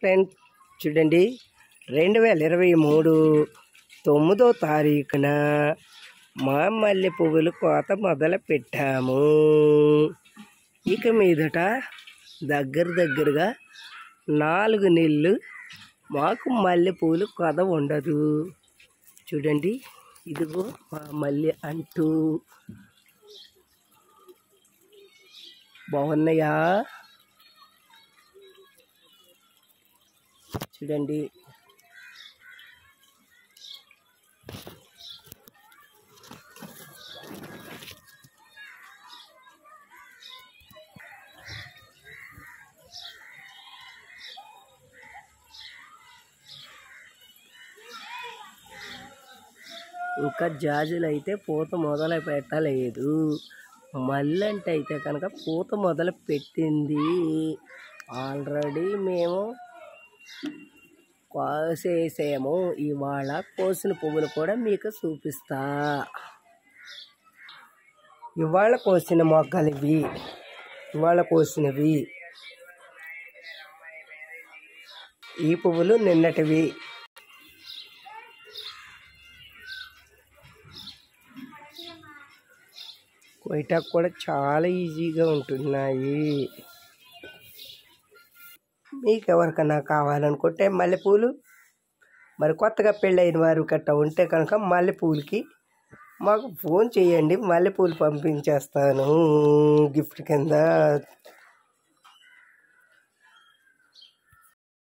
Friend చూడండి. రెండు వేల ఇరవై మూడు తొమ్మిదో తారీఖున మా మల్లె పువ్వులు కోత మొదలు పెట్టాము ఇక మీదట దగ్గర దగ్గరగా నాలుగు నెలలు మాకు మల్లె పువ్వులు కొద ఉండదు. చూడండి ఇదిగో మా మల్లె అంటూ. బాగున్నాయా? చూడండి. ఇంకా జాజులు అయితే పూత మొదలు పెట్టలేదు. మల్లంటే అయితే కనుక పూత మొదలు పెట్టింది. ఆల్రెడీ మేము కోసేసాము ఇవాళ కోసిన పువ్వులు కూడా మీకు చూపిస్తా. ఇవాళ కోసిన మొగ్గలు ఇవి ఇవాళ కోసినవి. ఈ పువ్వులు నిన్నటివి. కొయ్యటాకు కూడా చాలా ఈజీగా ఉంటున్నాయి. మీకు ఎవరికన్నా కావాలనుకుంటే మల్లెపూలు మరి కొత్తగా పెళ్ళైన వారు గట్టా ఉంటే కనుక మల్లెపూలకి మాకు ఫోన్ చేయండి మల్లెపూలు పంపించేస్తాను గిఫ్ట్ కింద.